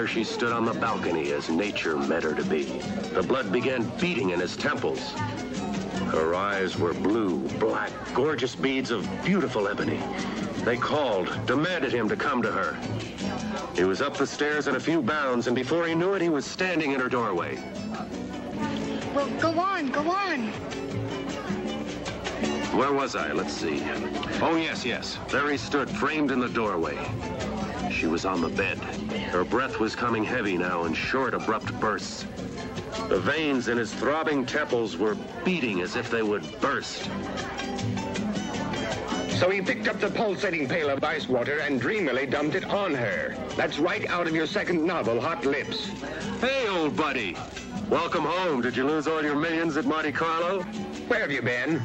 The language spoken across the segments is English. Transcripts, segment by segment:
there she stood on the balcony as nature meant her to be. The blood began beating in his temples. Her eyes were blue, black, gorgeous beads of beautiful ebony. They called, demanded him to come to her. He was up the stairs in a few bounds, and before he knew it, he was standing in her doorway. Well, go on, go on. Where was I? Let's see. Oh, yes, yes. There he stood, framed in the doorway. She was on the bed. Her breath was coming heavy now in short, abrupt bursts. The veins in his throbbing temples were beating as if they would burst. So he picked up the pulsating pail of ice water and dreamily dumped it on her. That's right out of your second novel, Hot Lips. Hey, old buddy. Welcome home. Did you lose all your millions at Monte Carlo? Where have you been?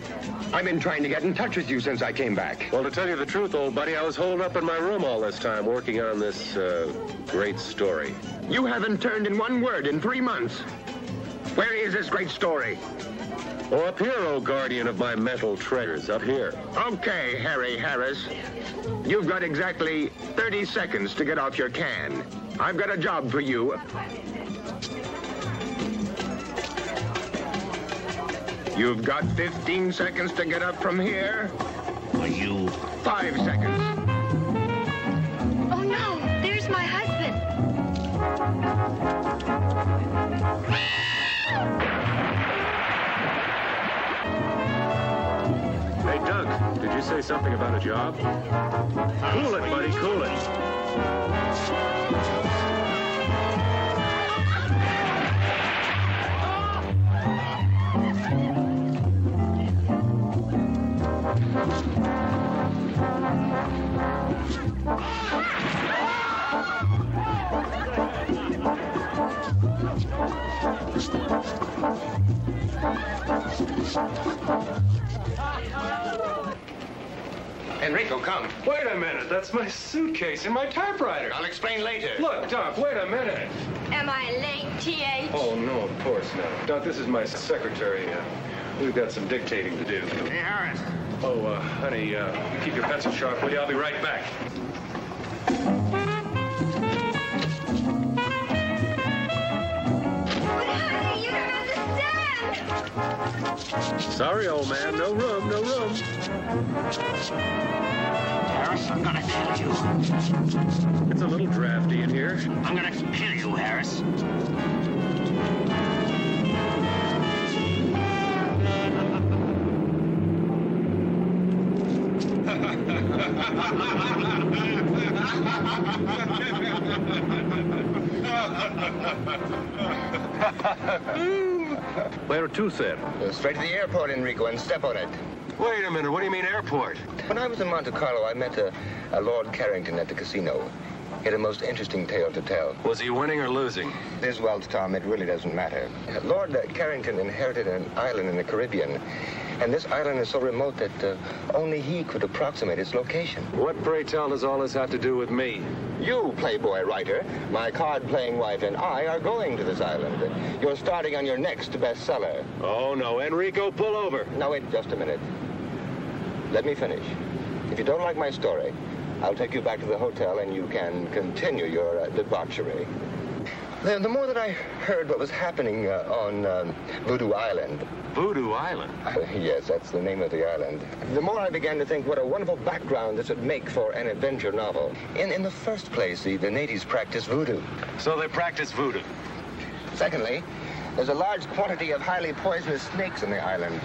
I've been trying to get in touch with you since I came back. Well, to tell you the truth, old buddy, I was holed up in my room all this time working on this uh, great story. You haven't turned in one word in three months. Where is this great story? Oh, up here, old guardian of my metal treasures, up here. Okay, Harry Harris. You've got exactly 30 seconds to get off your can. I've got a job for you. You've got 15 seconds to get up from here. Are you? Five seconds. Oh, no, there's my husband. Hey, Doug, did you say something about a job? Cool it, buddy, cool it. Enrico, come. Wait a minute, that's my suitcase and my typewriter. I'll explain later. Look, Doc, wait a minute. Am I late, T.H.? Oh, no, of course not. Doc, this is my secretary. Uh, we've got some dictating to do. Hey, Harris. Oh, uh, honey, uh, keep your pencil sharp, will you? I'll be right back. Sorry, old man, no room, no room. Harris, I'm gonna kill you. It's a little drafty in here. I'm gonna kill you, Harris. Where to, sir? Go straight to the airport, Enrico, and step on it. Wait a minute, what do you mean airport? When I was in Monte Carlo, I met a, a Lord Carrington at the casino. He had a most interesting tale to tell. Was he winning or losing? This well, Tom, it really doesn't matter. Lord Carrington inherited an island in the Caribbean, and this island is so remote that uh, only he could approximate its location. What, pray tell, does all this have to do with me? You, Playboy writer, my card-playing wife, and I are going to this island. You're starting on your next bestseller. Oh, no, Enrico, pull over. Now, wait just a minute. Let me finish. If you don't like my story, I'll take you back to the hotel and you can continue your uh, debauchery. The, the more that I heard what was happening uh, on um, Voodoo Island, Voodoo Island. uh, yes, that's the name of the island, the more I began to think what a wonderful background this would make for an adventure novel. In, in the first place, the, the natives practice voodoo. So they practice voodoo. Secondly, there's a large quantity of highly poisonous snakes on the island.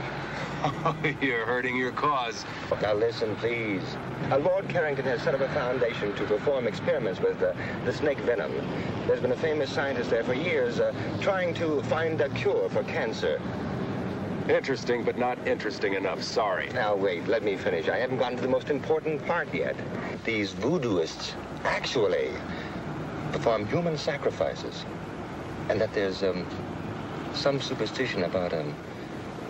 You're hurting your cause. Now listen, please. Uh, Lord Carrington has set up a foundation to perform experiments with uh, the snake venom. There's been a famous scientist there for years uh, trying to find a cure for cancer. Interesting, but not interesting enough. Sorry. Now wait, let me finish. I haven't gotten to the most important part yet. These voodooists actually perform human sacrifices. And that there's um, some superstition about um,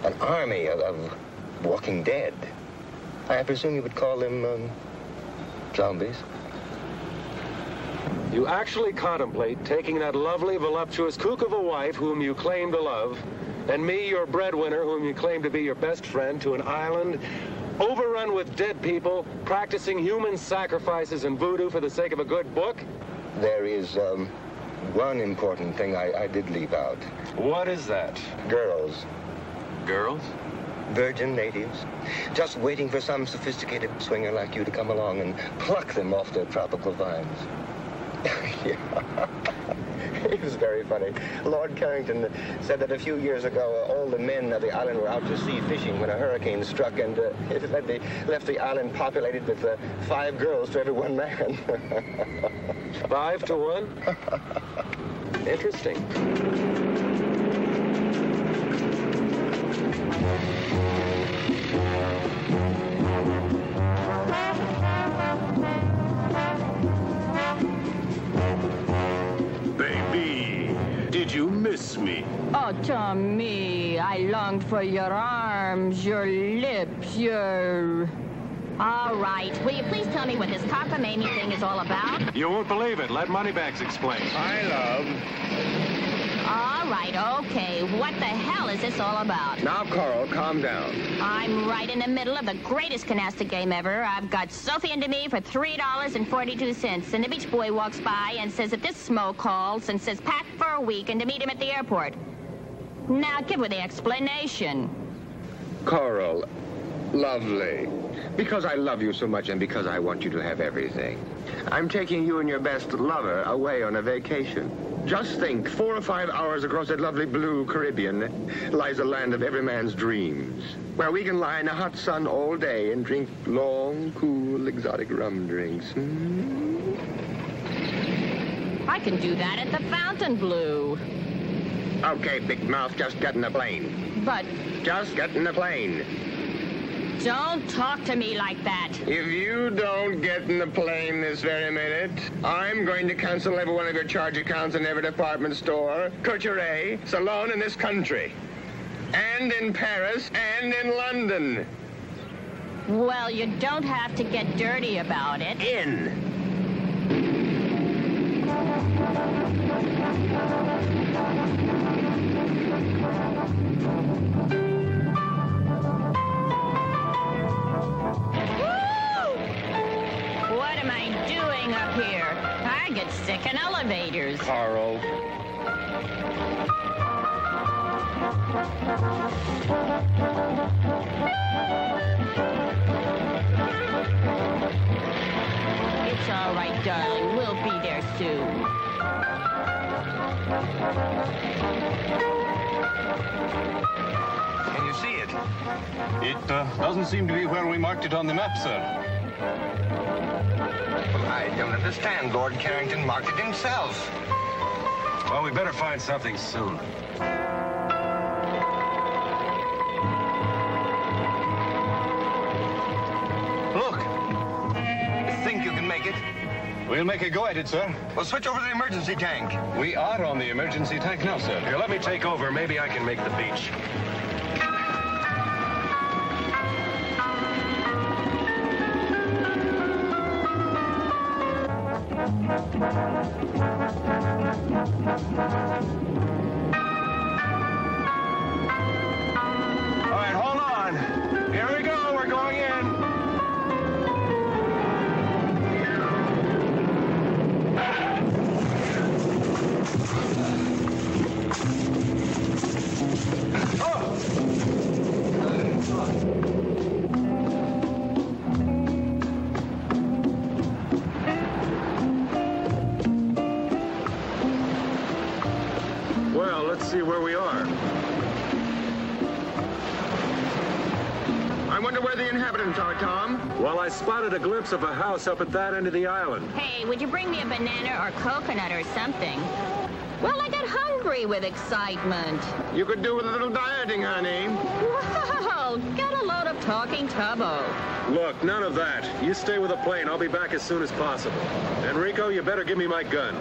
an army of, of walking dead. I presume you would call them um, zombies. You actually contemplate taking that lovely, voluptuous kook of a wife whom you claim to love, and me, your breadwinner, whom you claim to be your best friend, to an island overrun with dead people practicing human sacrifices and voodoo for the sake of a good book? there is um, one important thing I, I did leave out. What is that? Girls. Girls? Virgin natives. Just waiting for some sophisticated swinger like you to come along and pluck them off their tropical vines. yeah. It was very funny. Lord Carrington said that a few years ago, uh, all the men of the island were out to sea fishing when a hurricane struck, and uh, it led the, left the island populated with uh, five girls to every one man. Five to one? Interesting. You miss me? Oh, Tommy, I longed for your arms, your lips, your... All right. Will you please tell me what this cockamamie thing is all about? You won't believe it. Let Moneybags explain. I love. All right, okay. What the hell is this all about? Now, Coral, calm down. I'm right in the middle of the greatest canasta game ever. I've got Sophie into me for $3.42. And the beach boy walks by and says that this smoke calls and says pack for a week and to meet him at the airport. Now, give her the explanation. Coral, lovely. Because I love you so much and because I want you to have everything. I'm taking you and your best lover away on a vacation. Just think, four or five hours across that lovely blue Caribbean lies a land of every man's dreams, where we can lie in the hot sun all day and drink long, cool, exotic rum drinks. Hmm? I can do that at the Fontainebleau. Okay, big mouth, just get in the plane. But Just get in the plane. Don't talk to me like that. If you don't get in the plane this very minute, I'm going to cancel every one of your charge accounts in every department store, couture, salon in this country. And in Paris and in London. Well, you don't have to get dirty about it. In. I get elevators. Carl. It's all right, darling. We'll be there soon. Can you see it? It uh, doesn't seem to be where we marked it on the map, sir. I don't understand. Lord Carrington marked it himself. Well, we better find something soon. Look. You think you can make it? We'll make a go at it, sir. Well, switch over to the emergency tank. We are on the emergency tank now, sir. Here, let me take over. Maybe I can make the beach. Thank you. Where the Tom. Well, I spotted a glimpse of a house up at that end of the island. Hey, would you bring me a banana or coconut or something? Well, I got hungry with excitement. You could do with a little dieting, honey. Wow, get a load of talking tubbo. Look, none of that. You stay with the plane. I'll be back as soon as possible. Enrico, you better give me my gun.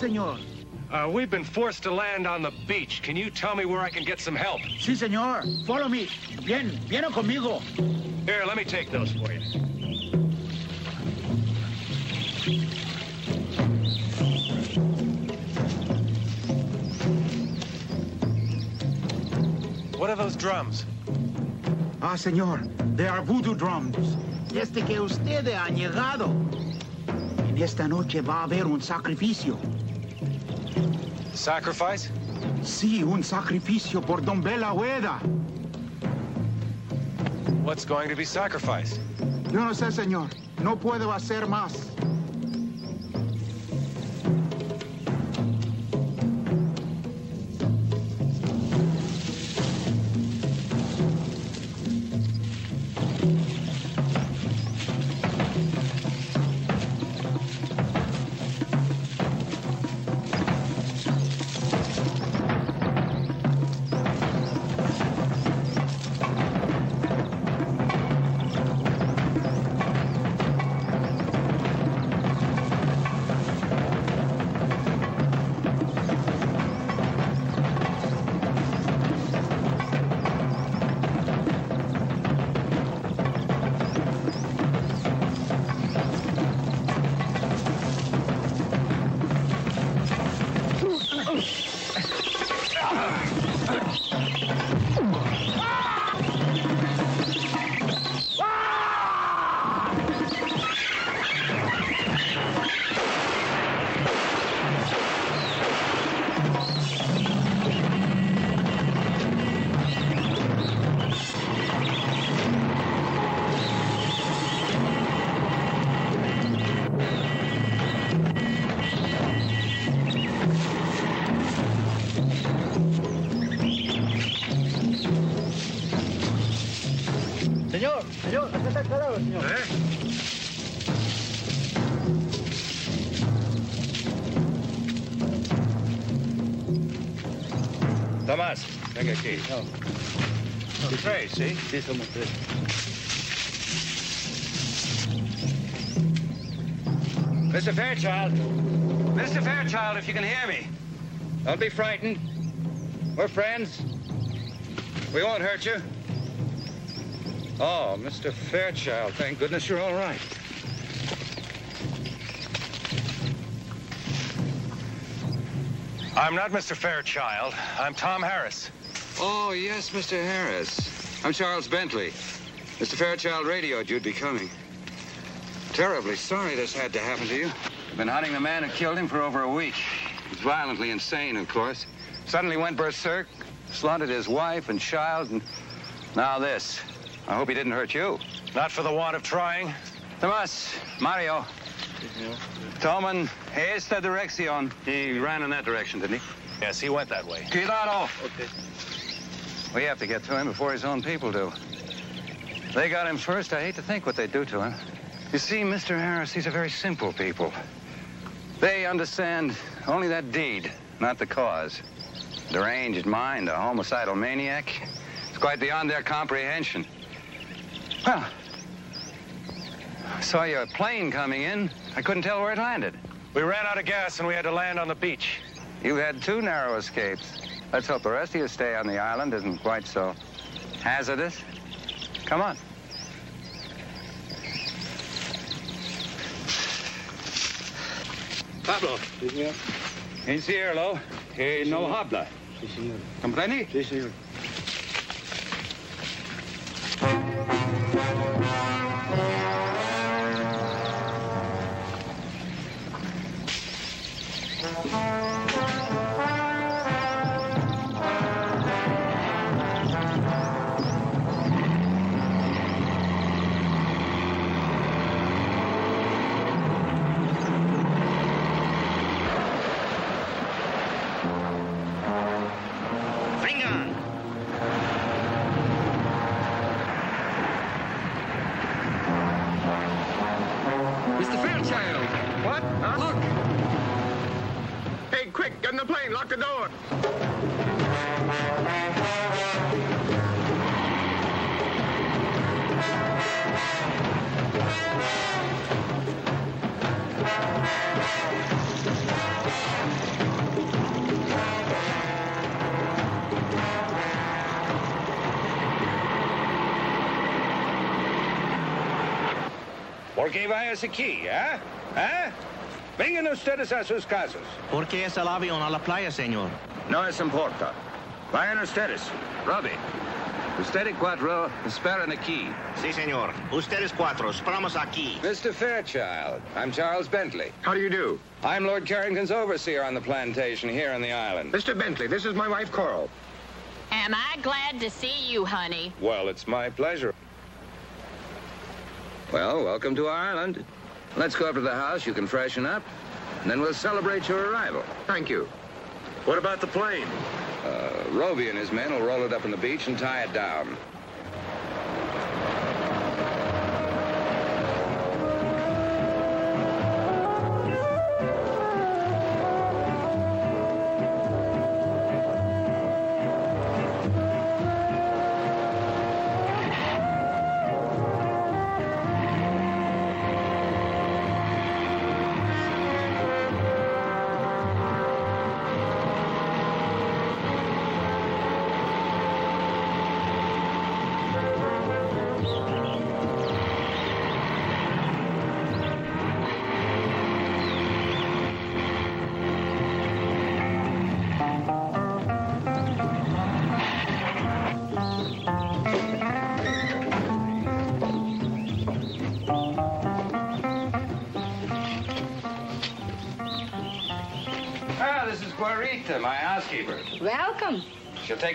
Señor. Uh, we've been forced to land on the beach. Can you tell me where I can get some help? Sí, señor. Follow me. Bien, viene conmigo. Here, let me take those for you. What are those drums? Ah, señor. They are voodoo drums. Desde que usted ha llegado. En esta noche va a haber un sacrificio. Sacrifice? Sí, un sacrificio por Don Bela Hueda. What's going to be sacrificed? Yo no sé, señor. No puedo hacer más. Está calado, señor. Tomás, venga aquí. Tres, ¿sí? Sí, somos tres. Mr. Fairchild. Mr. Fairchild, if you can hear me. Don't be frightened. We're friends. We won't hurt you. Oh, Mr. Fairchild, thank goodness you're all right. I'm not Mr. Fairchild. I'm Tom Harris. Oh, yes, Mr. Harris. I'm Charles Bentley. Mr. Fairchild radioed you'd be coming. Terribly sorry this had to happen to you. I've been hunting the man who killed him for over a week. He's violently insane, of course. Suddenly went berserk, slaughtered his wife and child, and now this. I hope he didn't hurt you. Not for the want of trying. Tomas, Mario. Toman esta dirección. He ran in that direction, didn't he? Yes, he went that way. Cuidado. Okay. We have to get to him before his own people do. They got him first. I hate to think what they'd do to him. You see, Mr. Harris, these are very simple people. They understand only that deed, not the cause. Deranged mind, a homicidal maniac. It's quite beyond their comprehension. Well, I saw your plane coming in. I couldn't tell where it landed. We ran out of gas and we had to land on the beach. You've had two narrow escapes. Let's hope the rest of your stay on the island isn't quite so hazardous. Come on. Pablo. Sí señor. Encierro. Que eh, no habla. Sí, señor. ¿Comprende? Sí, señor. thank you. ¿Por qué vayas aquí, eh? ¿Eh? Vengan ustedes a sus casas. ¿Por qué es el avión a la playa, señor? No les importa. Vayan ustedes. Robbie. Ustedes cuatro esperan aquí. Sí, señor. Ustedes cuatro, esperamos aquí. Mr. Fairchild, I'm Charles Bentley. How do you do? I'm Lord Carrington's overseer on the plantation here on the island. Mr. Bentley, this is my wife, Coral. Am I glad to see you, honey? Well, it's my pleasure. Well, welcome to our island. Let's go up to the house. You can freshen up. And then we'll celebrate your arrival. Thank you. What about the plane? Uh, Roby and his men will roll it up on the beach and tie it down.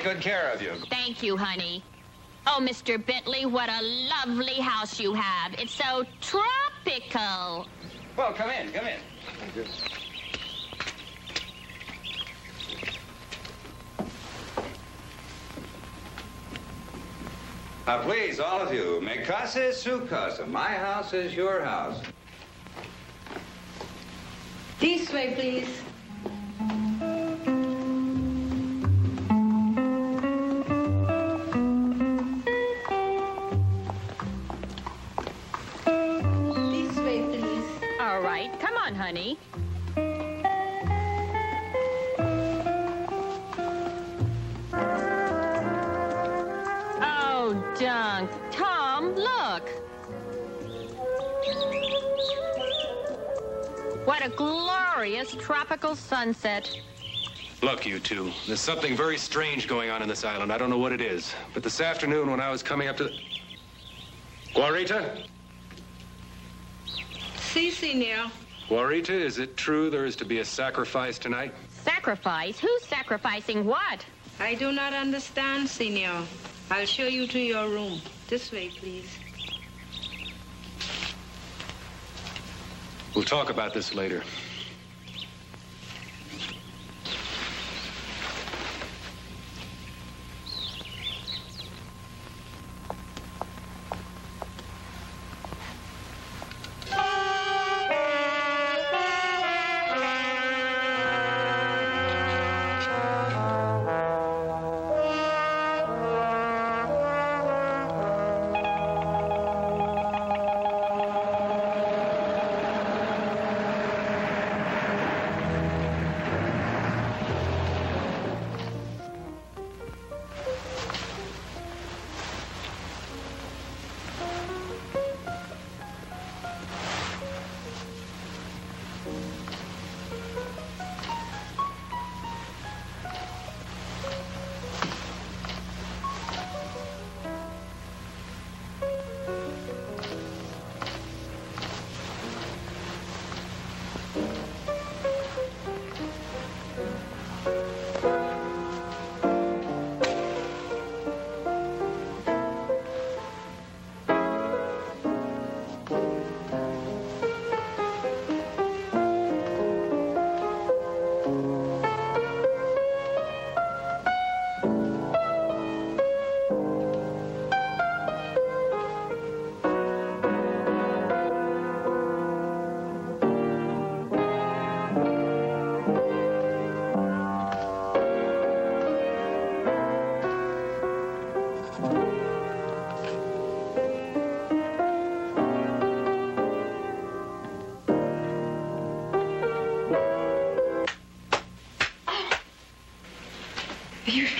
Good care of you. Thank you, honey. Oh, Mr. Bentley, what a lovely house you have. It's so tropical. Well, come in, come in. Thank you. Now, please, all of you, mi casa es su casa. My house is your house. This way, please. Honey. Oh, Dunk. Tom, look. What a glorious tropical sunset. Look, you two, there's something very strange going on in this island. I don't know what it is. But this afternoon, when I was coming up to the... Guarita? Si, senor. Guarita, is it true there is to be a sacrifice tonight? Sacrifice? Who's sacrificing what? I do not understand, senor. I'll show you to your room. This way, please. We'll talk about this later.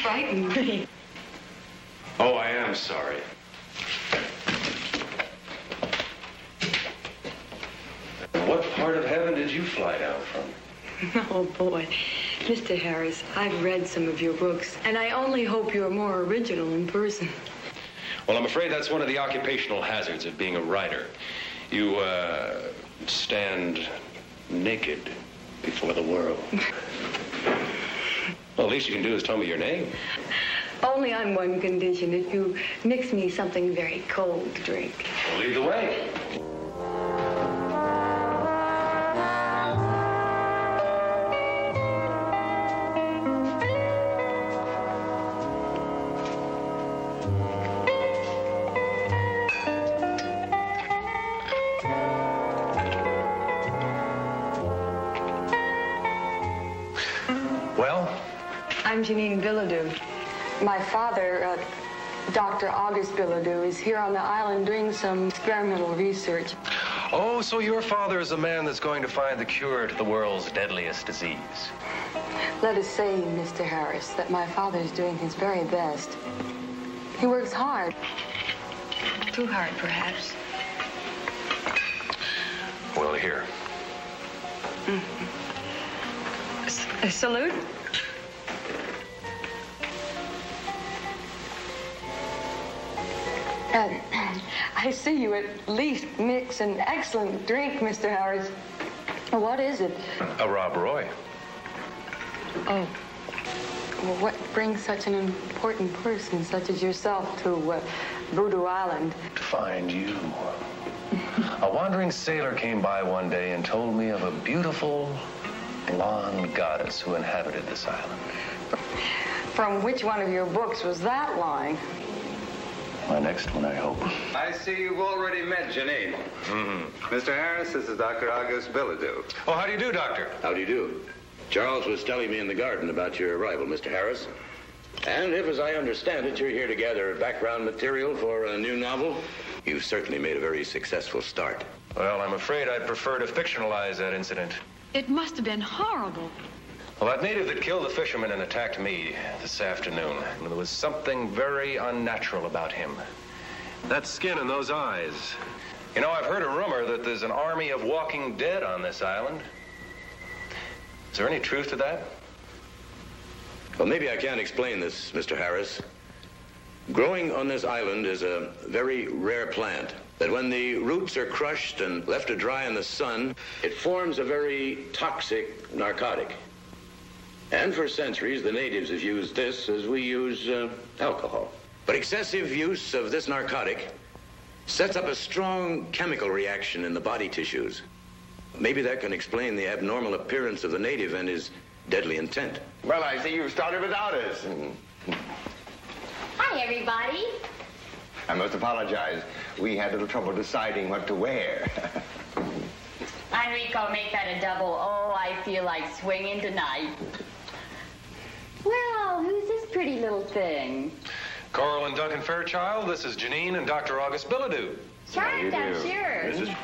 Frightened me. Oh, I am sorry. What part of heaven did you fly down from? Oh, boy. Mr. Harris, I've read some of your books, and I only hope you're more original in person. Well, I'm afraid that's one of the occupational hazards of being a writer. You, uh, stand naked before the world. Least you can do is tell me your name. Only on one condition, if you mix me something very cold to drink. Well, lead the way. Janine Bilodeau. My father, uh, Dr. August Bilodeau, is here on the island doing some experimental research. oh, so your father is a man that's going to find the cure to the world's deadliest disease. Let us say, Mr. Harris, that my father is doing his very best. He works hard. Too hard, perhaps. Well, here. S- a salute? I see you at least mix an excellent drink, Mr. Harris. What is it? A Rob Roy. Oh. Well, what brings such an important person such as yourself to uh, Voodoo Island? To find you. a wandering sailor came by one day and told me of a beautiful blonde goddess who inhabited this island. From which one of your books was that line? My next one, I hope. I see you've already met Janine. Mm-hmm. Mr. Harris, this is Dr. August Bilodeau. Oh, how do you do, Doctor? How do you do? Charles was telling me in the garden about your arrival, Mr. Harris. And if, as I understand it, you're here to gather background material for a new novel, you've certainly made a very successful start. Well, I'm afraid I'd prefer to fictionalize that incident. It must have been horrible. Well, that native that killed the fisherman and attacked me this afternoon, there was something very unnatural about him. That skin and those eyes. You know, I've heard a rumor that there's an army of walking dead on this island. Is there any truth to that? Well, maybe I can't explain this, Mr. Harris. Growing on this island is a very rare plant that when the roots are crushed and left to dry in the sun, it forms a very toxic narcotic. And for centuries, the natives have used this as we use uh, alcohol. But excessive use of this narcotic sets up a strong chemical reaction in the body tissues. Maybe that can explain the abnormal appearance of the native and his deadly intent. Well, I see you've started without us. Hi, everybody. I must apologize. We had a little trouble deciding what to wear. Enrico, make that a double. Oh, I feel like swinging tonight. Well, who's this pretty little thing? Coral and Duncan Fairchild, this is Janine and Dr. August Bilodeau. Charmed, I'm sure. Mrs.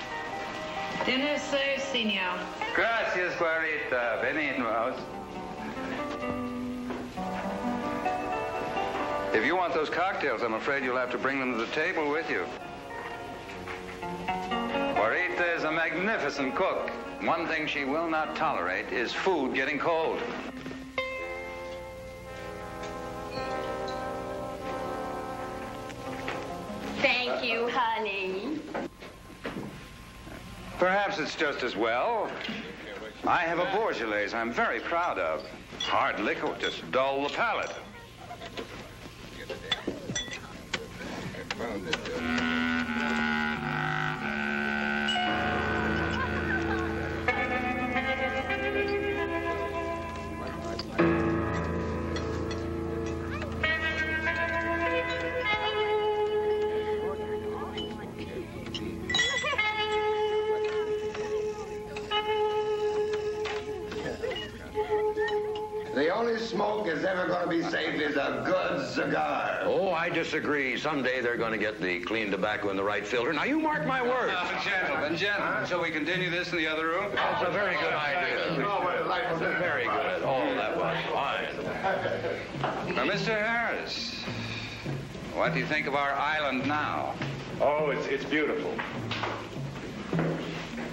Dinner served, senor. Gracias, Guarita. Benignos. If you want those cocktails, I'm afraid you'll have to bring them to the table with you. Guarita is a magnificent cook. One thing she will not tolerate is food getting cold. Thank you, honey. Perhaps it's just as well. I have a Beaujolais I'm very proud of. Hard liquor just dull the palate. the I disagree. Someday they're going to get the clean tobacco in the right filter. Now, you mark my words. Now, gentlemen, gentlemen, shall we continue this in the other room? That's a very good idea. Very good. Oh, that was fine. Now, Mr. Harris, what do you think of our island now? Oh, it's, it's beautiful.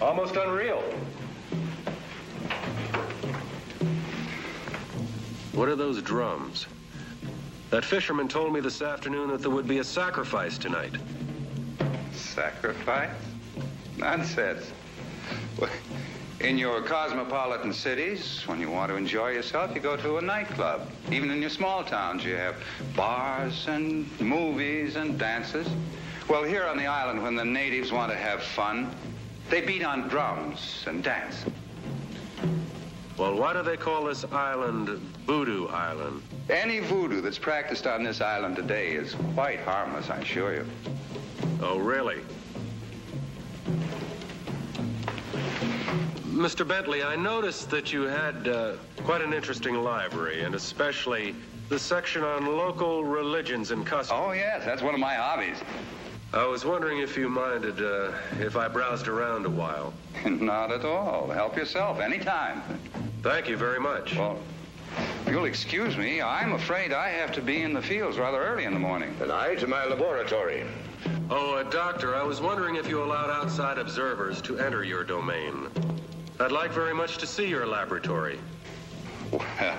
Almost unreal. What are those drums? That fisherman told me this afternoon that there would be a sacrifice tonight. Sacrifice? Nonsense. In your cosmopolitan cities, when you want to enjoy yourself, you go to a nightclub. Even in your small towns, you have bars and movies and dances. Well, here on the island, when the natives want to have fun, they beat on drums and dance. Well, why do they call this island Voodoo Island? Any voodoo that's practiced on this island today is quite harmless, I assure you. Oh, really? Mr. Bentley, I noticed that you had uh, quite an interesting library, and especially the section on local religions and customs. Oh, yes, that's one of my hobbies. I was wondering if you minded uh, if I browsed around a while. Not at all. Help yourself anytime. Thank you very much. Well, if you'll excuse me. I'm afraid I have to be in the fields rather early in the morning. And I to my laboratory. Oh, uh, Doctor, I was wondering if you allowed outside observers to enter your domain. I'd like very much to see your laboratory.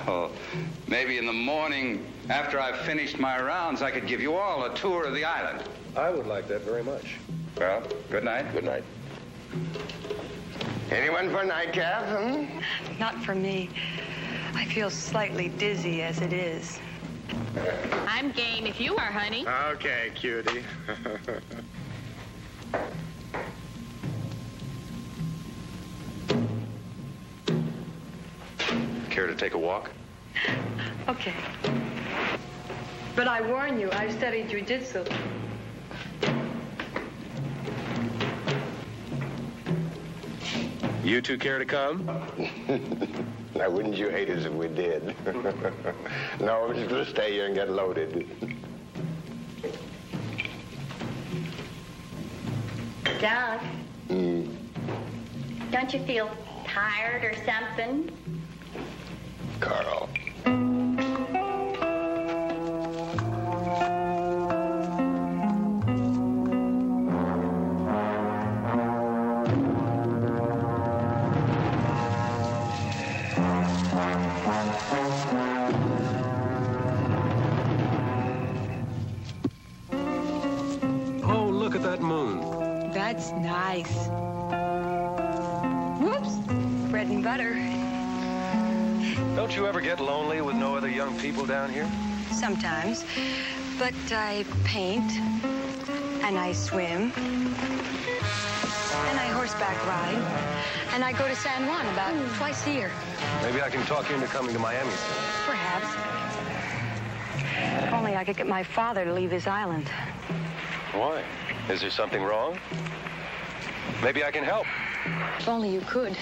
Well, maybe in the morning, after I've finished my rounds, I could give you all a tour of the island. I would like that very much. Well, good night. Good night. Anyone for a nightcap? Hmm? Not for me. I feel slightly dizzy as it is. I'm game if you are, honey. Okay, cutie. Care to take a walk? Okay. But I warn you, I've studied jujitsu. You two care to come? now, wouldn't you hate us if we did? no, we're just going to stay here and get loaded. Doug, Hmm. don't you feel tired or something? Carl. Butter. Don't you ever get lonely with no other young people down here? Sometimes. But I paint. And I swim. And I horseback ride. And I go to San Juan about twice a year. Maybe I can talk you into coming to Miami. Perhaps. If only I could get my father to leave his island. Why? Is there something wrong? Maybe I can help. If only you could.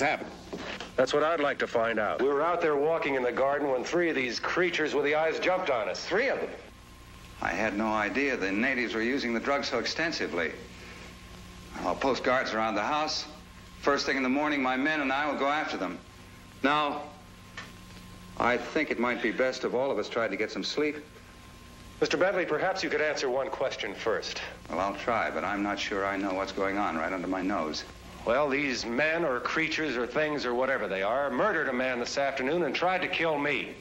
What's happened? That's what I'd like to find out. We were out there walking in the garden when three of these creatures with the eyes jumped on us. Three of them. I had no idea the natives were using the drug so extensively. I'll post guards around the house. First thing in the morning, my men and I will go after them. Now, I think it might be best if all of us tried to get some sleep. Mr. Bentley, perhaps you could answer one question first. Well, I'll try, but I'm not sure I know what's going on right under my nose. Well, these men or creatures or things or whatever they are murdered a man this afternoon and tried to kill me.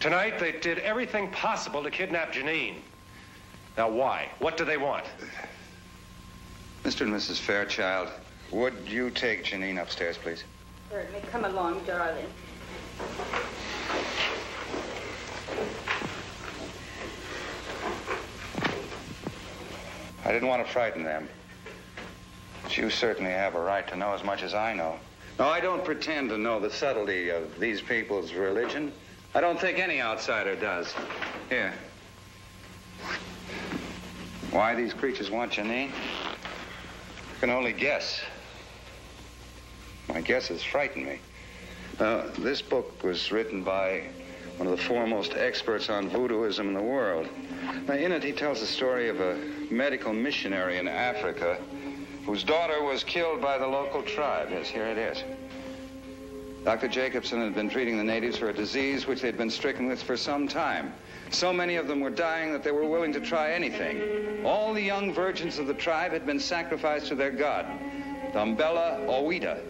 Tonight, they did everything possible to kidnap Janine. Now, why? What do they want? Mr. and Mrs. Fairchild, would you take Janine upstairs, please? Certainly. Come along, darling. I didn't want to frighten them. You certainly have a right to know as much as I know. No, I don't pretend to know the subtlety of these people's religion. I don't think any outsider does. Here. Why these creatures want Janine? I can only guess. My guesses frighten me. Now, this book was written by one of the foremost experts on voodooism in the world. Now, in it, he tells the story of a medical missionary in Africa whose daughter was killed by the local tribe. Yes, here it is. Dr. Jacobson had been treating the natives for a disease which they'd been stricken with for some time. So many of them were dying that they were willing to try anything. All the young virgins of the tribe had been sacrificed to their god, Dumbella Owida.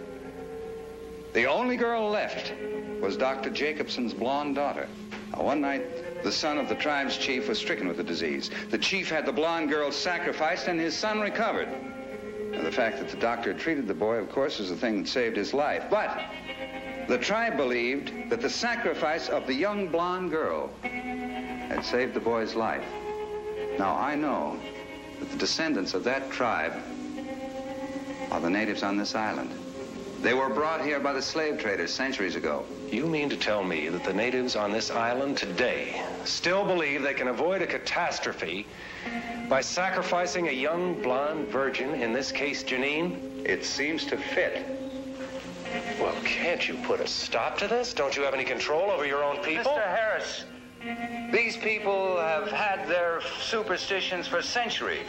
The only girl left was Dr. Jacobson's blonde daughter. Now, one night, the son of the tribe's chief was stricken with the disease. The chief had the blonde girl sacrificed, and his son recovered. The fact that the doctor treated the boy, of course, is the thing that saved his life. But the tribe believed that the sacrifice of the young blonde girl had saved the boy's life. Now, I know that the descendants of that tribe are the natives on this island. They were brought here by the slave traders centuries ago. You mean to tell me that the natives on this island today still believe they can avoid a catastrophe by sacrificing a young blonde virgin, in this case Janine? It seems to fit. Well, can't you put a stop to this? Don't you have any control over your own people? Mr. Harris, these people have had their superstitions for centuries.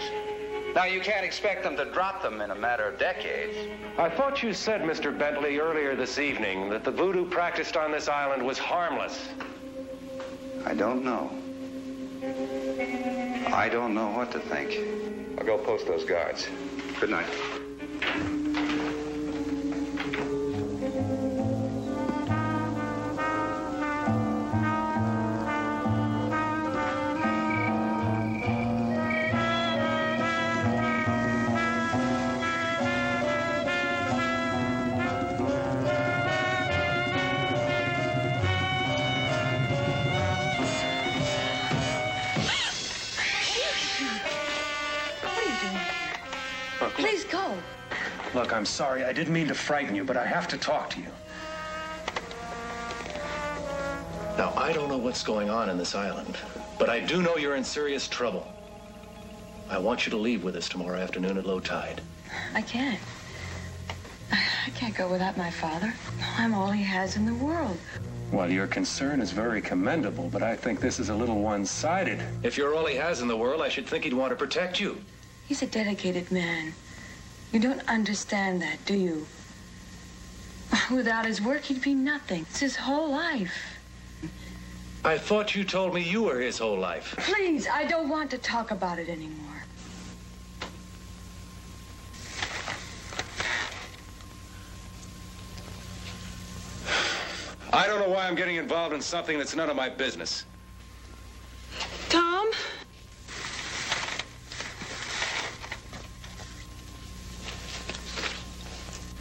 Now, you can't expect them to drop them in a matter of decades. I thought you said, Mr. Bentley, earlier this evening that the voodoo practiced on this island was harmless. I don't know. I don't know what to think. I'll go post those guards. Good night. I'm sorry. I didn't mean to frighten you, but I have to talk to you. Now, I don't know what's going on in this island, but I do know you're in serious trouble. I want you to leave with us tomorrow afternoon at low tide. I can't. I can't go without my father. I'm all he has in the world. Well, your concern is very commendable, but I think this is a little one-sided. If you're all he has in the world, I should think he'd want to protect you. He's a dedicated man. You don't understand that, do you? Without his work, he'd be nothing. It's his whole life. I thought you told me you were his whole life. Please, I don't want to talk about it anymore. I don't know why I'm getting involved in something that's none of my business. Tom?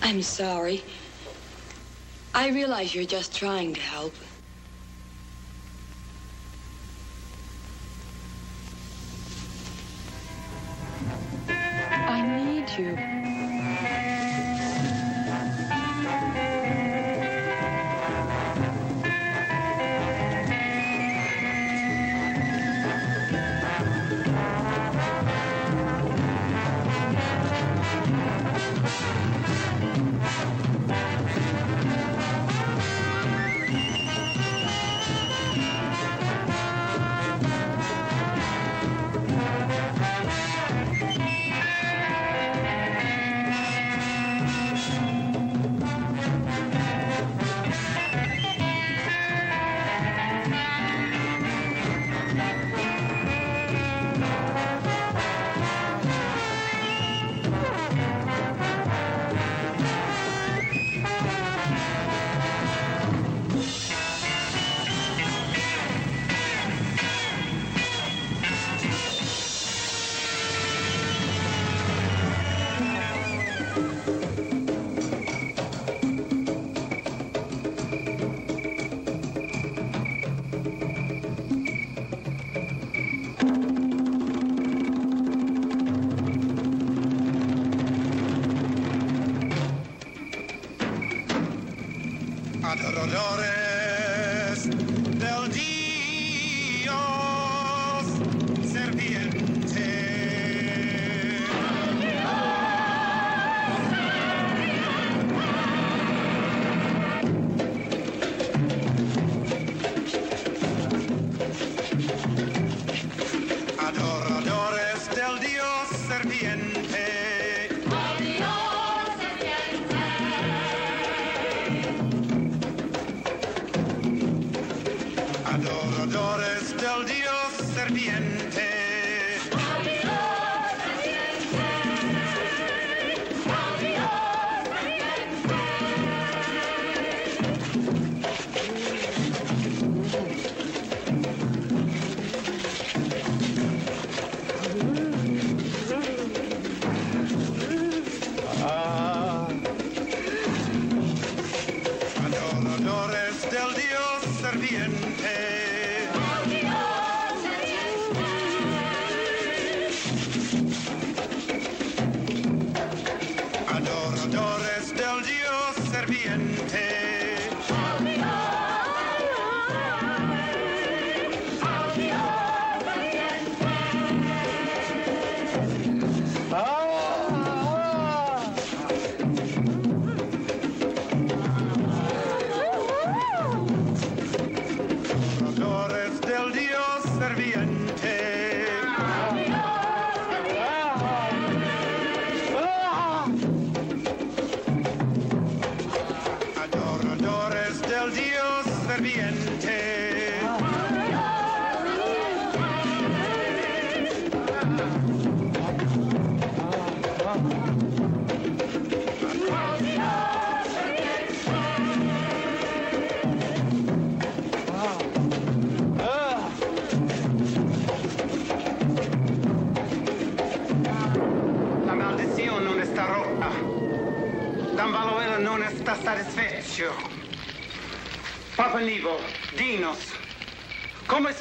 I'm sorry. I realize you're just trying to help. I need you. ad dolores del día.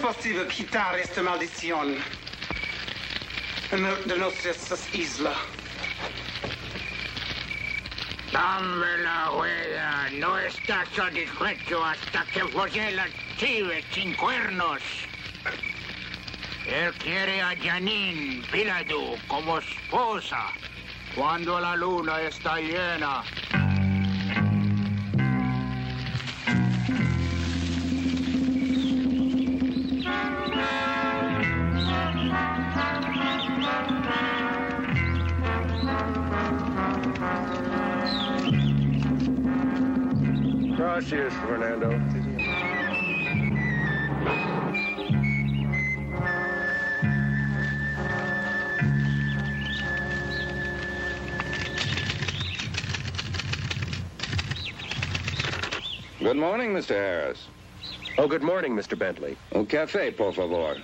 ¿Cómo es posible quitar esta maldición de nuestras islas? Dame la huella, no está satisfecho hasta que folle la chive sin cuernos. Él quiere a Janine Piladu como esposa cuando la luna está llena. Fernando. Good morning, Mr. Harris. Oh, good morning, Mr. Bentley. Oh, Un café, por favor.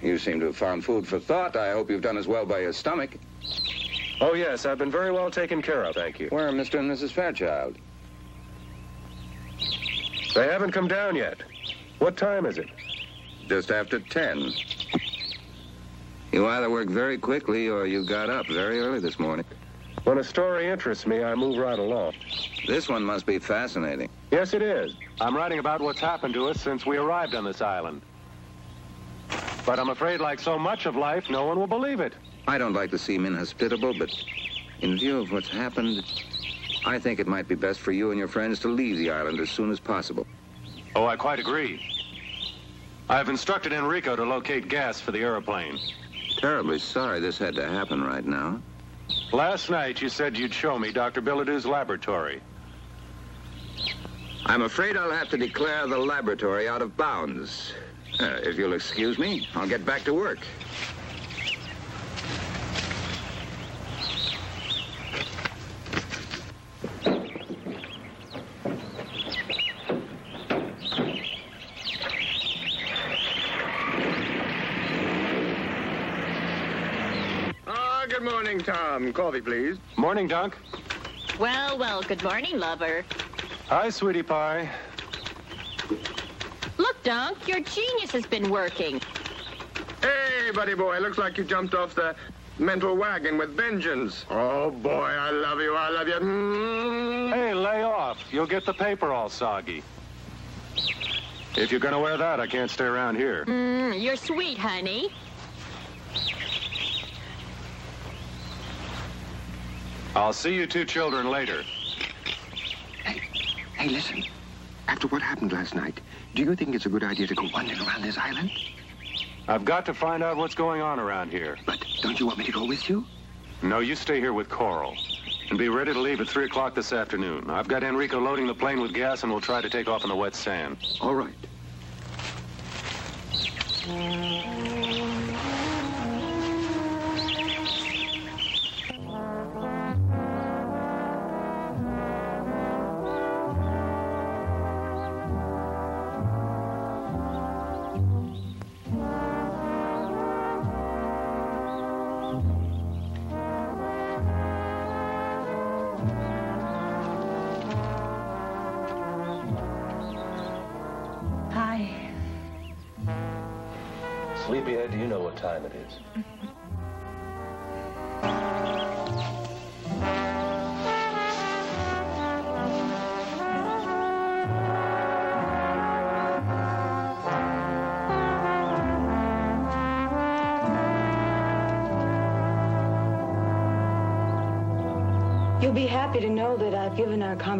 You seem to have found food for thought. I hope you've done as well by your stomach. Oh, yes, I've been very well taken care of, thank you. Where are Mr. and Mrs. Fairchild? They haven't come down yet. What time is it? Just after 10. You either work very quickly or you got up very early this morning. When a story interests me, I move right along. This one must be fascinating. Yes, it is. I'm writing about what's happened to us since we arrived on this island. But I'm afraid, like so much of life, no one will believe it. I don't like to seem inhospitable, but in view of what's happened, I think it might be best for you and your friends to leave the island as soon as possible. Oh, I quite agree. I've instructed Enrico to locate gas for the aeroplane. Terribly sorry this had to happen right now. Last night, you said you'd show me Dr. Bilodeau's laboratory. I'm afraid I'll have to declare the laboratory out of bounds. Uh, if you'll excuse me, I'll get back to work. Ah, good morning, Tom. Coffee, please. Morning, Dunk. Well, well, good morning, lover. Hi, sweetie pie. Look, Dunk, your genius has been working. Hey, buddy boy, looks like you jumped off the mental wagon with vengeance. Oh, boy, I love you, I love you. Mm. Hey, lay off. You'll get the paper all soggy. If you're gonna wear that, I can't stay around here. Mm, you're sweet, honey. I'll see you two children later. Hey, hey, listen. After what happened last night, do you think it's a good idea to go wandering around this island? I've got to find out what's going on around here. But don't you want me to go with you? No, you stay here with Coral. And be ready to leave at 3 o'clock this afternoon. I've got Enrico loading the plane with gas, and we'll try to take off in the wet sand. All right.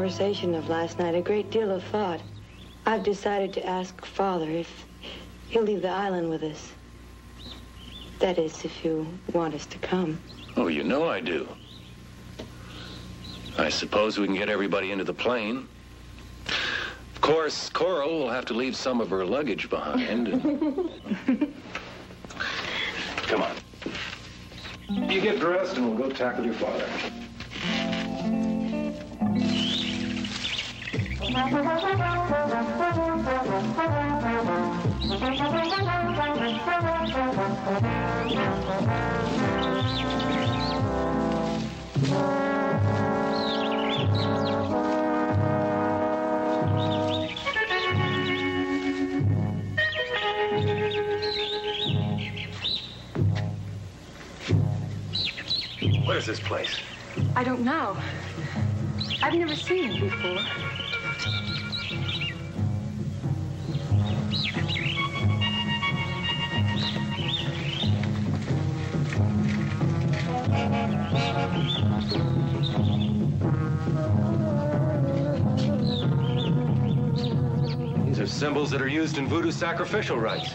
Conversation of last night a great deal of thought. I've decided to ask Father if he'll leave the island with us. That is, if you want us to come. Oh, you know I do. I suppose we can get everybody into the plane. Of course, Coral will have to leave some of her luggage behind. Come on. You get dressed and we'll go tackle your father. What is this place? I don't know. I've never seen it before. Symbols that are used in voodoo sacrificial rites.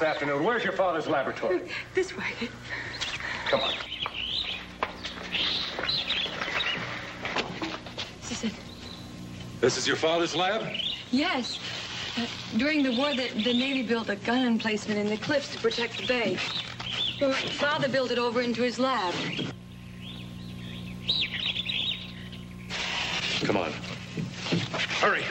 This afternoon. Where's your father's laboratory? This way. Come on. This is it. This is your father's lab? Yes. Uh, during the war, the, the Navy built a gun emplacement in the cliffs to protect the bay. Well, Father built it over into his lab. Come on. Hurry.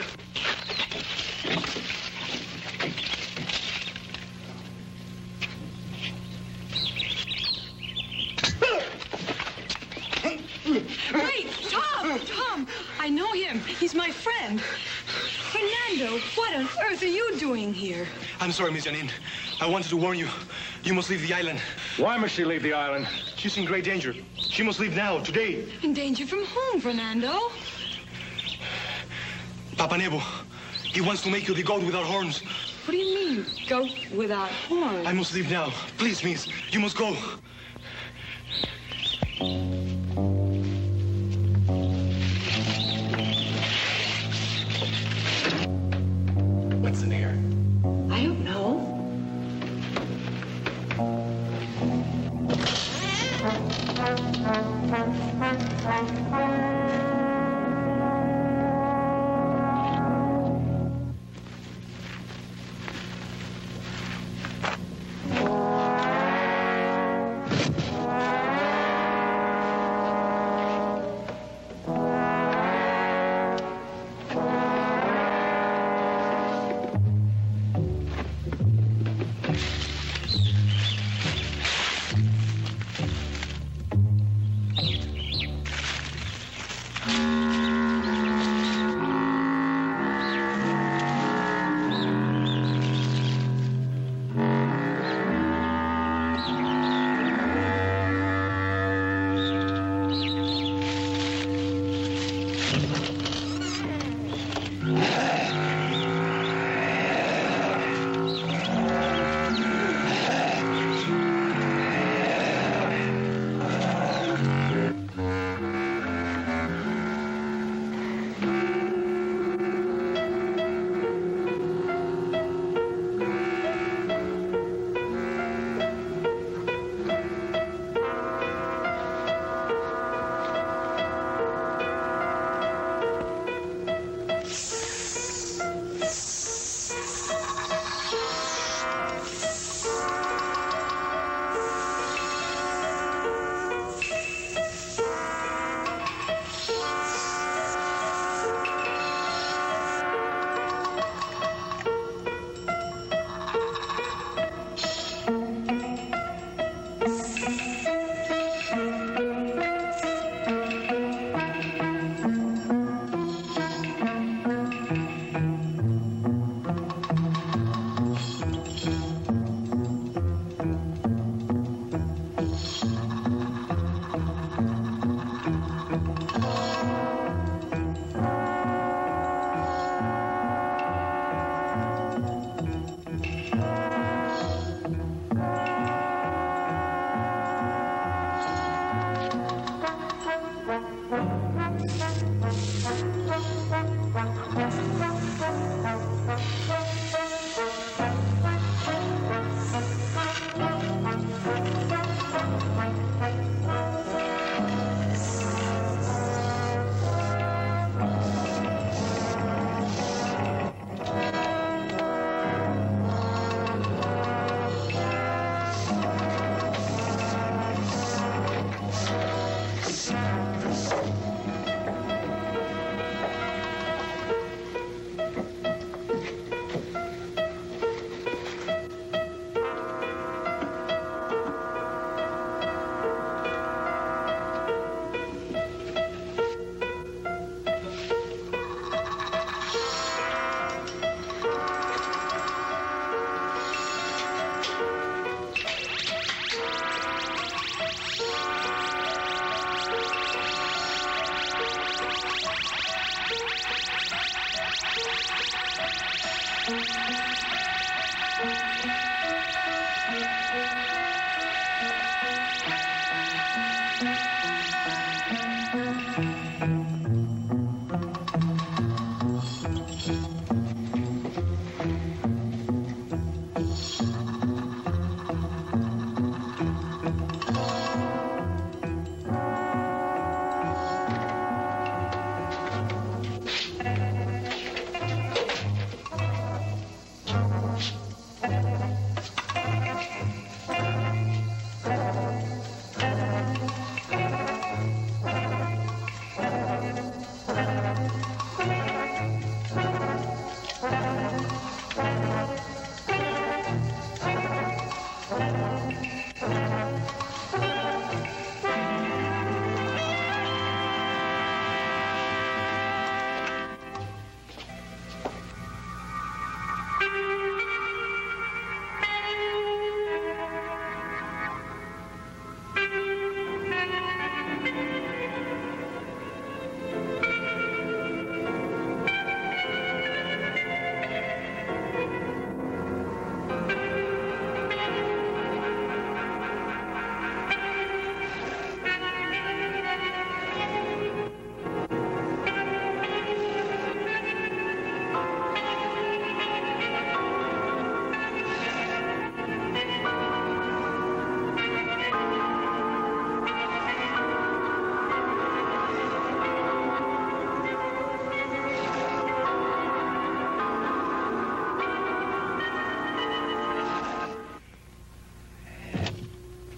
Wait, Tom! Tom! I know him. He's my friend. Fernando, what on earth are you doing here? I'm sorry, Miss Janine. I wanted to warn you. You must leave the island. Why must she leave the island? She's in great danger. She must leave now, today. In danger from whom, Fernando? Papa Nebo, he wants to make you the goat without horns. What do you mean, goat without horns? I must leave now. Please, miss, you must go. What's in here?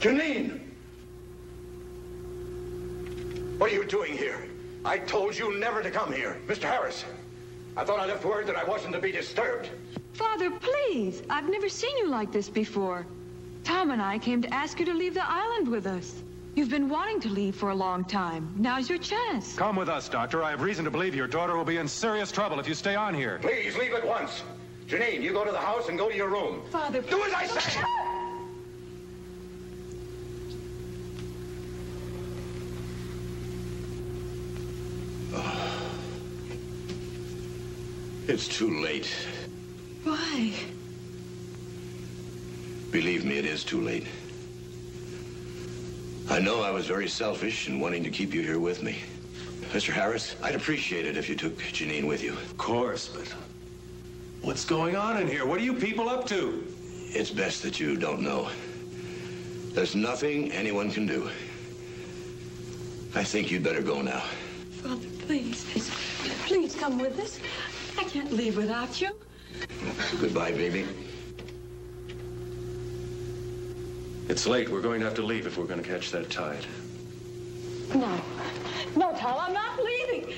Janine! What are you doing here? I told you never to come here. Mr. Harris, I thought I left word that I wasn't to be disturbed. Father, please. I've never seen you like this before. Tom and I came to ask you to leave the island with us. You've been wanting to leave for a long time. Now's your chance. Come with us, Doctor. I have reason to believe your daughter will be in serious trouble if you stay on here. Please leave at once. Janine, you go to the house and go to your room. Father, Do as I say! It's too late. Why? Believe me, it is too late. I know I was very selfish in wanting to keep you here with me. Mr. Harris, I'd appreciate it if you took Janine with you. Of course, but what's going on in here? What are you people up to? It's best that you don't know. There's nothing anyone can do. I think you'd better go now. Father, please, please, please come with us. I can't leave without you. Goodbye, baby. It's late. We're going to have to leave if we're going to catch that tide. No. No, Tom, I'm not leaving.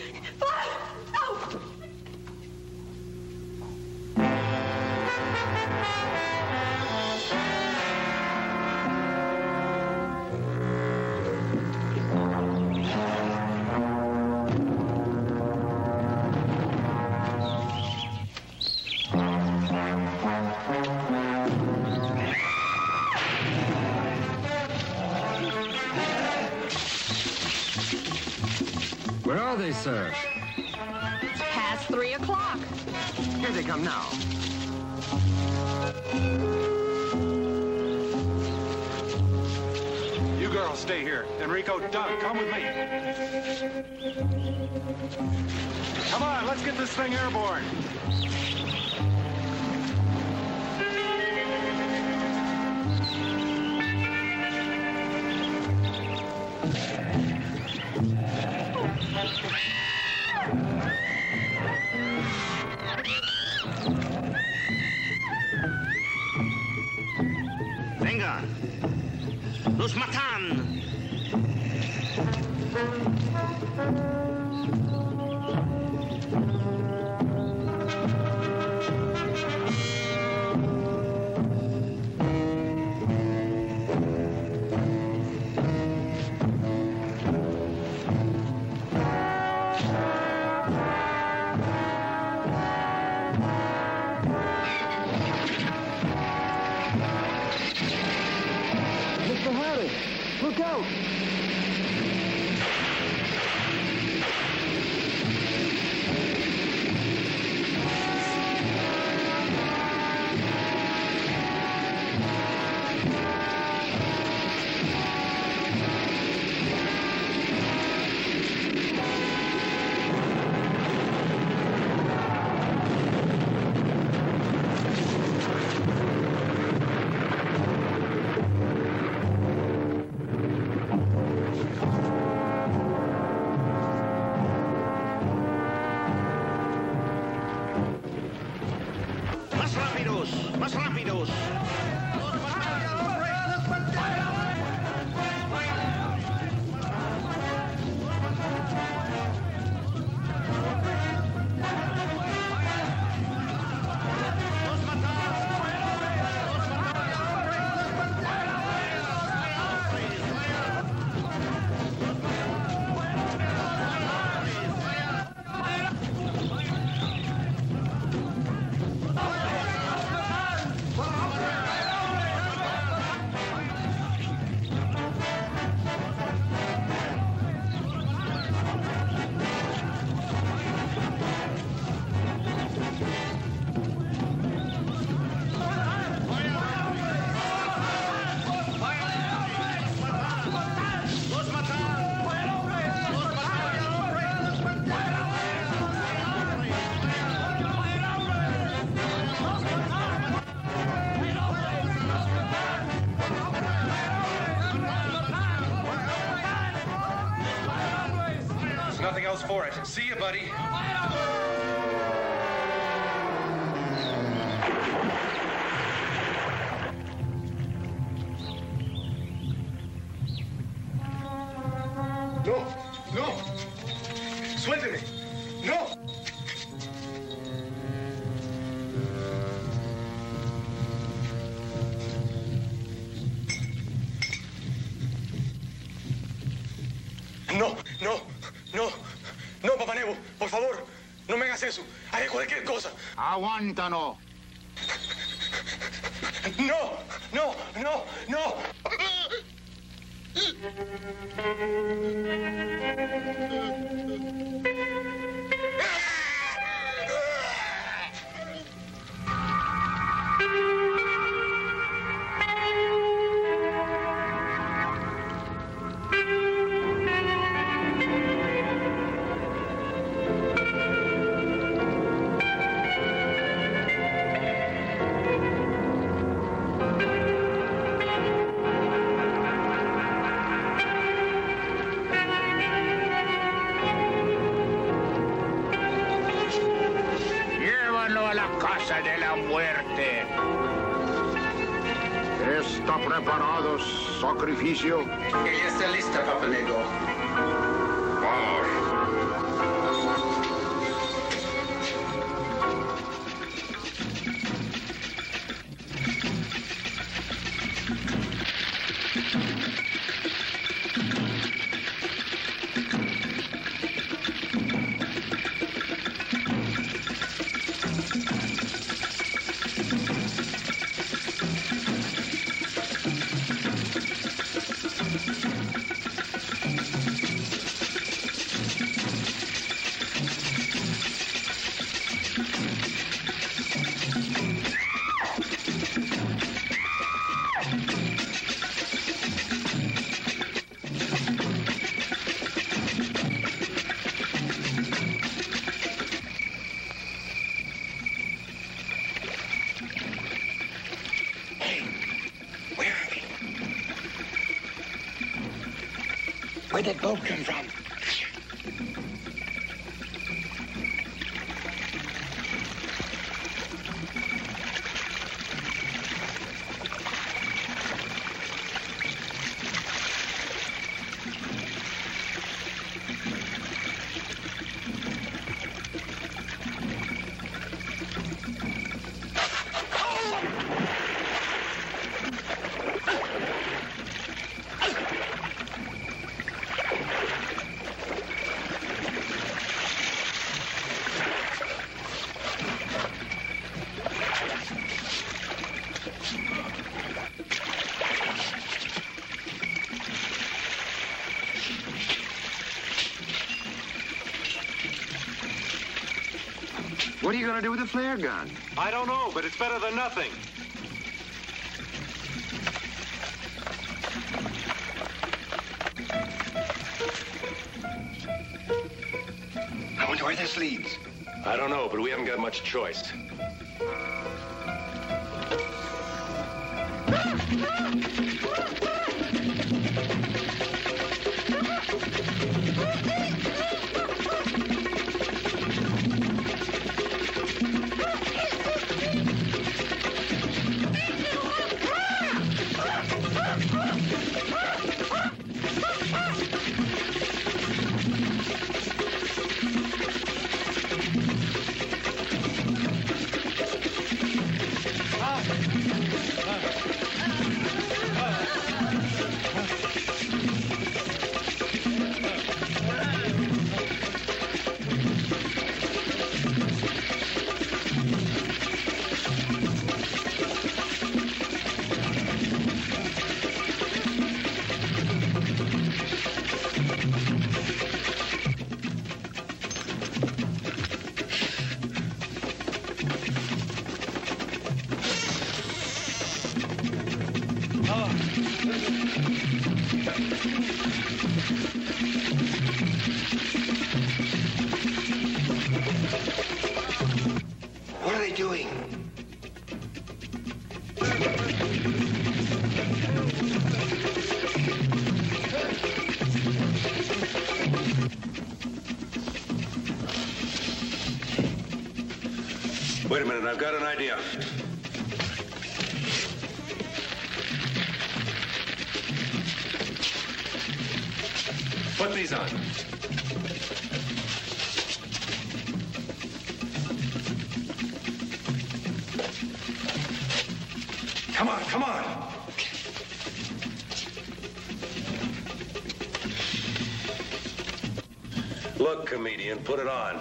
Sir? It's past three o'clock. Here they come now. You girls stay here. Enrico, Doug, come with me. Come on, let's get this thing airborne. Venga. Los matan. Nothing else for it. See you, buddy. Aguantano! That boat come from? What are you going to do with the flare gun? I don't know, but it's better than nothing. I wonder where this leads. I don't know, but we haven't got much choice. Wait a minute, I've got an idea. Put these on. Come on, come on. Look, comedian, put it on.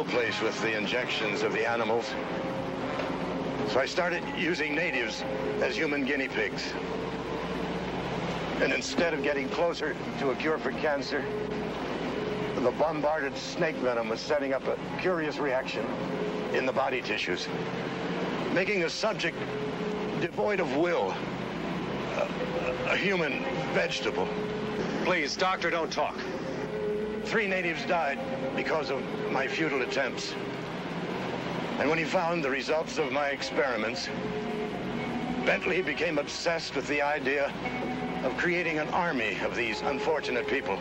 no place with the injections of the animals. So I started using natives as human guinea pigs. And instead of getting closer to a cure for cancer, the bombarded snake venom was setting up a curious reaction in the body tissues, making a subject devoid of will, a, a human vegetable. Please, doctor, don't talk. Three natives died because of my futile attempts. And when he found the results of my experiments, Bentley became obsessed with the idea of creating an army of these unfortunate people.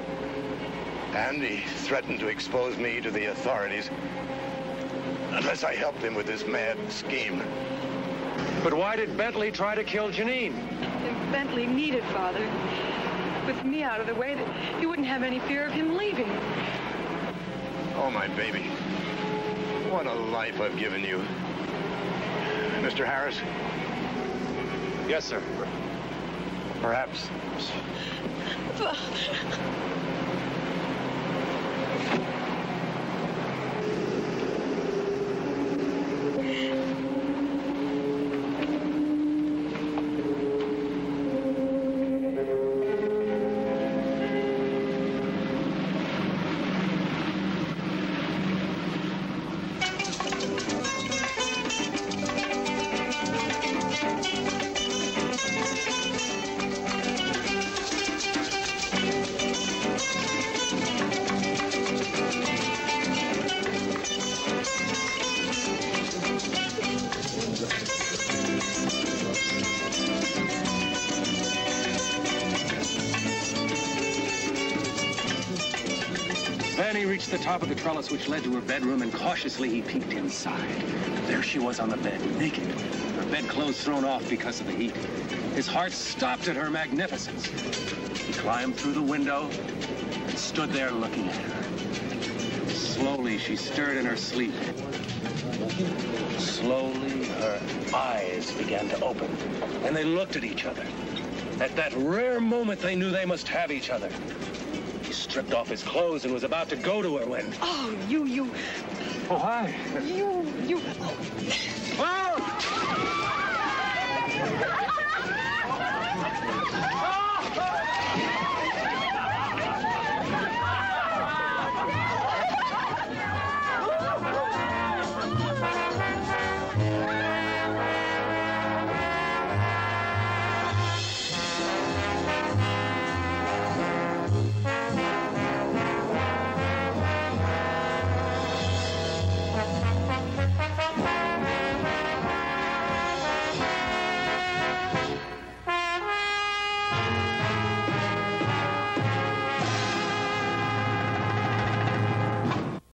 And he threatened to expose me to the authorities unless I helped him with his mad scheme. But why did Bentley try to kill Janine? If Bentley needed father, with me out of the way, that you wouldn't have any fear of him leaving. Oh, my baby. What a life I've given you. Mr. Harris? Yes, sir. Perhaps. Then top of the trellis which led to her bedroom, and cautiously he peeked inside. There she was on the bed, naked, her bedclothes thrown off because of the heat. His heart stopped at her magnificence. He climbed through the window and stood there looking at her. Slowly, she stirred in her sleep. Slowly, her eyes began to open, and they looked at each other. At that rare moment, they knew they must have each other. He stripped off his clothes and was about to go to her when. Oh, you, you, Oh, hi. you, you. Ah! Ah!